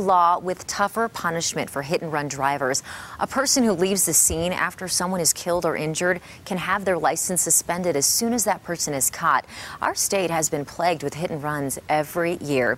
law with tougher punishment for hit and run drivers. A person who leaves the scene after someone is killed or injured can have their license suspended as soon as that person is caught. Our state has been plagued with hit and runs every year.